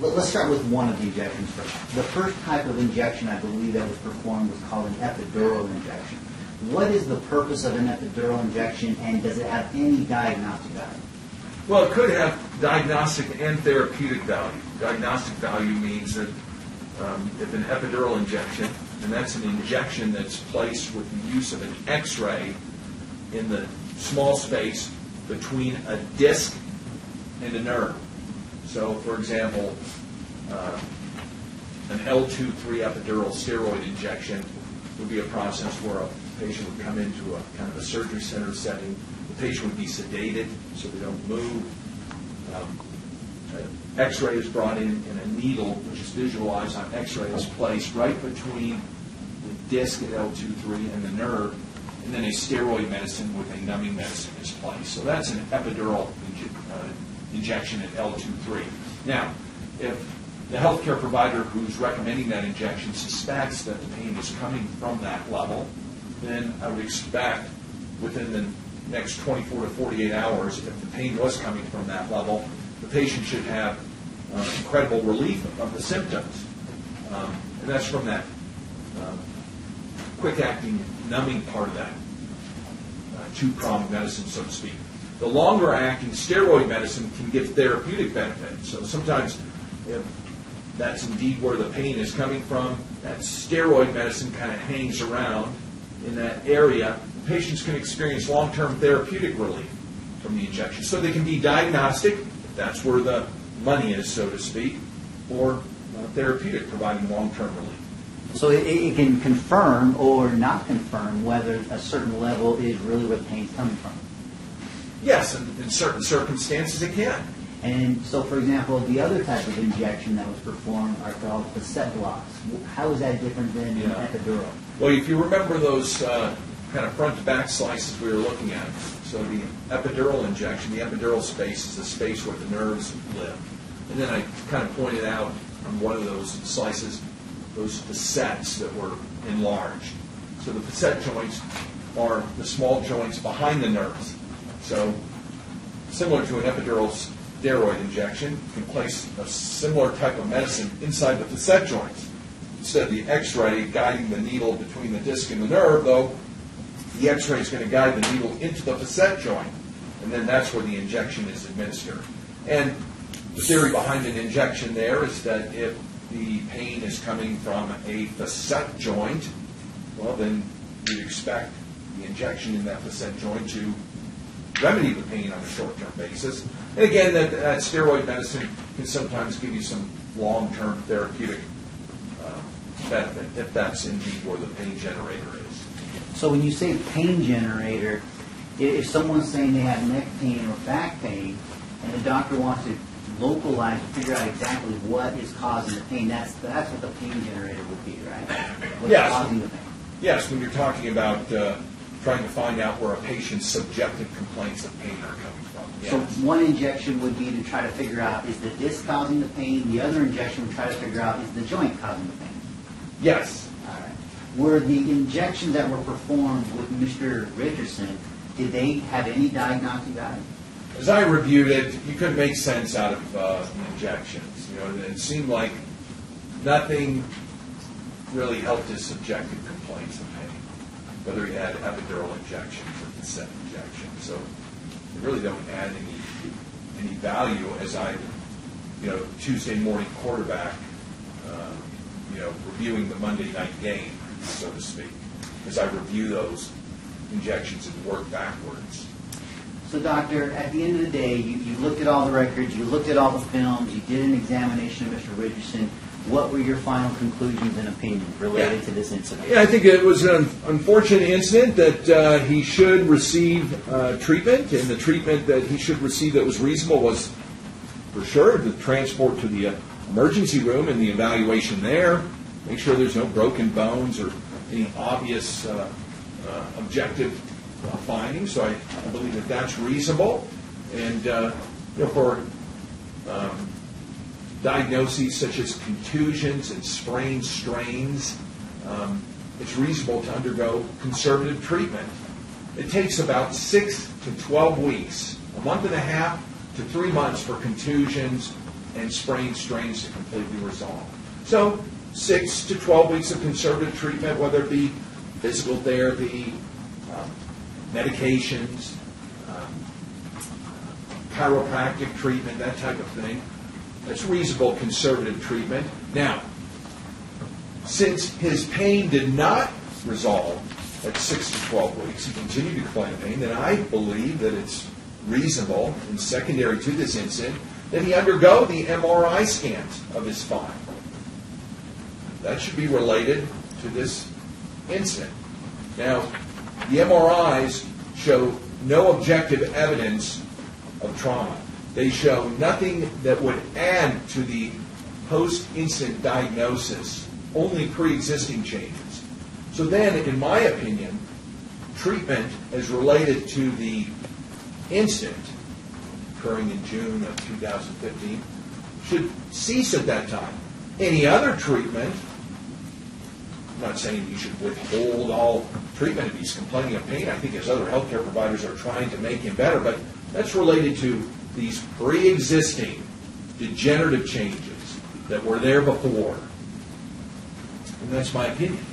let- let's start with one of the injections first. The first type of injection I believe that was performed was called an epidural injection. What is the purpose of an epidural injection, and does it have any diagnostic value? Well, it could have diagnostic and therapeutic value. Diagnostic value means that um, if an epidural injection, and that's an injection that's placed with the use of an X-ray in the small space between a disc and a nerve. So, for example, uh, an L2-3 epidural steroid injection would be a process where a patient would come into a kind of a surgery center setting. The patient would be sedated so they don't move. Um, X-ray is brought in, and a needle, which is visualized on X-ray, is placed right between the disc at L2-3 and the nerve, and then a steroid medicine with a numbing medicine is placed. So that's an epidural uh, injection at L2-3. Now, if the healthcare provider who's recommending that injection suspects that the pain is coming from that level, then I would expect within the next 24 to 48 hours, if the pain was coming from that level, the patient should have uh, incredible relief of the symptoms. Um, and that's from that um, quick-acting numbing part of that uh, two-pronged medicine, so to speak. The longer-acting steroid medicine can give therapeutic benefit. So sometimes, if that's indeed where the pain is coming from, that steroid medicine kind of hangs around in that area. Patients can experience long-term therapeutic relief from the injection. So they can be diagnostic, that's where the money is, so to speak, or uh, therapeutic, providing long-term relief. So it, it can confirm or not confirm whether a certain level is really where the pain's coming from. Yes, in, in certain circumstances it can. And so, for example, the other type of injection that was performed are called facet blocks. How is that different than an epidural? Well, if you remember those uh, kind of front to back slices we were looking at, so the epidural injection, the epidural space is the space where the nerves live. And then I kind of pointed out on one of those slices those facets that were enlarged. So the facet joints are the small joints behind the nerves. So similar to an epidural steroid injection, you can place a similar type of medicine inside the facet joints. Instead of the X-ray guiding the needle between the disc and the nerve, though, the X-ray is going to guide the needle into the facet joint, and then that's where the injection is administered. And the theory behind an injection there is that if the pain is coming from a facet joint, well, then you'd expect the injection in that facet joint to remedy the pain on a short-term basis. And again, that, that steroid medicine can sometimes give you some long-term therapeutic uh, benefit if that's indeed where the pain generator is. So when you say pain generator, if someone's saying they have neck pain or back pain, and the doctor wants to localize to figure out exactly what is causing the pain, that's that's what the pain generator would be, right? What's Yes. causing the pain? Yes, when you're talking about uh, trying to find out where a patient's subjective complaints of pain are coming from. So one injection would be to try to figure out is the disc causing the pain. The other injection would try to figure out is the joint causing the pain. Yes. All right. Were the injections that were performed with Mr. Richardson, did they have any diagnostic value? As I reviewed it, you couldn't make sense out of uh, injections. You know, it seemed like nothing really helped his subjective complaints of pain, whether he had epidural injections or facet injections. So they really don't add any any value as I, you know, Tuesday morning quarterback, uh, you know, reviewing the Monday night game, so to speak, as I review those injections and work backwards. So, doctor, at the end of the day, you, you looked at all the records, you looked at all the films, you did an examination of Mr. Richardson. What were your final conclusions and opinions related to this incident? Yeah, I think it was an unfortunate incident that uh, he should receive uh, treatment, and the treatment that he should receive that was reasonable was, for sure, the transport to the uh, emergency room and the evaluation there. Make sure there's no broken bones or any obvious uh, uh, objective uh, findings. So I, I believe that that's reasonable, and you know, for um, diagnoses such as contusions and sprained strains, um, it's reasonable to undergo conservative treatment. It takes about six to 12 weeks, a month and a half to three months for contusions and sprain strains to completely resolve. So six to 12 weeks of conservative treatment, whether it be physical therapy, um, medications, um, chiropractic treatment, that type of thing. That's reasonable conservative treatment. Now, since his pain did not resolve at 6 to 12 weeks, he continued to of pain, then I believe that it's reasonable and secondary to this incident that he undergo the MRI scans of his spine. That should be related to this incident. Now, the MRIs show no objective evidence of trauma. They show nothing that would add to the post-incident diagnosis, only pre-existing changes. So then, in my opinion, treatment as related to the incident occurring in June of 2015 should cease at that time. Any other treatment, I'm not saying you should withhold all treatment if he's complaining of pain. I think his other healthcare providers are trying to make him better, but that's related to these pre-existing degenerative changes that were there before. And that's my opinion.